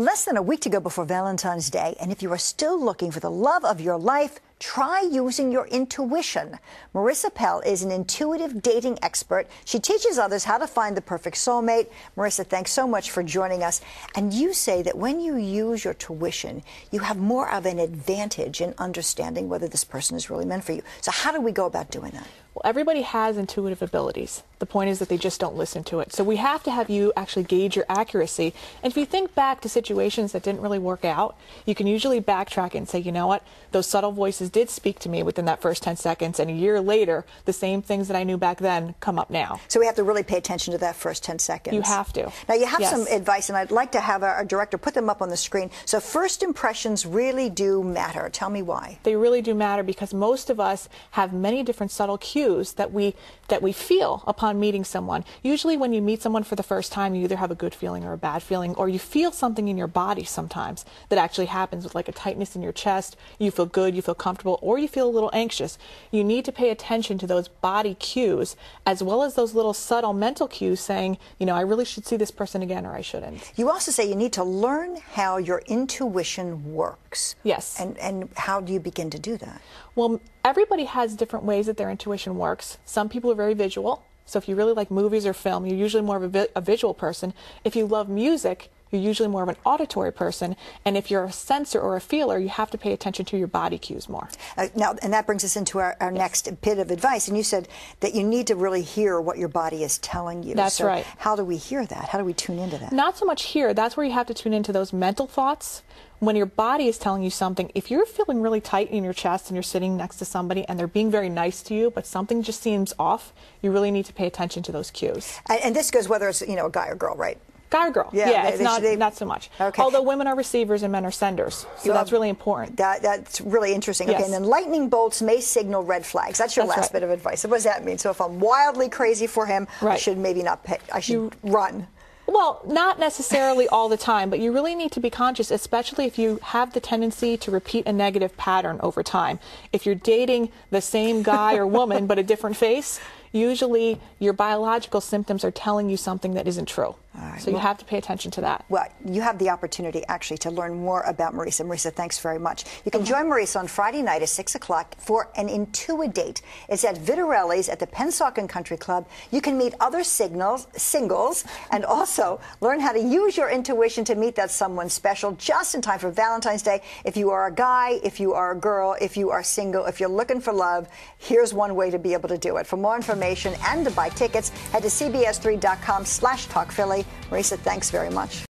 Less than a week to go before Valentine's Day, and if you are still looking for the love of your life, try using your intuition. Marisa Pell is an intuitive dating expert. She teaches others how to find the perfect soulmate. Marisa, thanks so much for joining us. And you say that when you use your tuition, you have more of an advantage in understanding whether this person is really meant for you. So, how do we go about doing that? Well, everybody has intuitive abilities. The point is that they just don't listen to it. So we have to have you actually gauge your accuracy. And if you think back to situations that didn't really work out, you can usually backtrack and say, you know what, those subtle voices did speak to me within that first 10 seconds. And a year later, the same things that I knew back then come up now. So we have to really pay attention to that first 10 seconds. You have to. Now, you have yes. some advice, and I'd like to have our director put them up on the screen. So first impressions really do matter. Tell me why. They really do matter because most of us have many different subtle cues that we that we feel upon meeting someone. Usually when you meet someone for the first time, you either have a good feeling or a bad feeling, or you feel something in your body sometimes that actually happens with like a tightness in your chest. You feel good, you feel comfortable, or you feel a little anxious. You need to pay attention to those body cues as well as those little subtle mental cues saying, you know, I really should see this person again or I shouldn't. You also say you need to learn how your intuition works. Yes. And and how do you begin to do that? Well, everybody has different ways that their intuition works. Some people are very visual. So if you really like movies or film, you're usually more of a, vi a visual person. If you love music, you're usually more of an auditory person. And if you're a sensor or a feeler, you have to pay attention to your body cues more. Uh, now, and that brings us into our, our yes. next bit of advice. And you said that you need to really hear what your body is telling you. That's so right. How do we hear that? How do we tune into that? Not so much here. That's where you have to tune into those mental thoughts. When your body is telling you something, if you're feeling really tight in your chest and you're sitting next to somebody and they're being very nice to you, but something just seems off, you really need to pay attention to those cues. And, and this goes whether it's you know a guy or girl, right? Guy or girl? Yeah, yeah they, it's they, not they, not so much. Okay. Although women are receivers and men are senders, so that's really important. That, that's really interesting. Yes. Okay, and then lightning bolts may signal red flags. That's your that's last right. bit of advice. What does that mean? So if I'm wildly crazy for him, right. I should maybe not pay. I should you, run. Well, not necessarily all the time, but you really need to be conscious, especially if you have the tendency to repeat a negative pattern over time. If you're dating the same guy or woman but a different face, usually your biological symptoms are telling you something that isn't true. Right. So you have to pay attention to that. Well, you have the opportunity actually to learn more about Marisa. Marisa, thanks very much. You can okay. join Marisa on Friday night at 6 o'clock for an Intuidate. It's at Vitarelli's at the Pennsauken Country Club. You can meet other signals, singles and also learn how to use your intuition to meet that someone special just in time for Valentine's Day. If you are a guy, if you are a girl, if you are single, if you're looking for love, here's one way to be able to do it. For more information and to buy tickets, head to cbs3.com slash talkphilly. Marisa, thanks very much.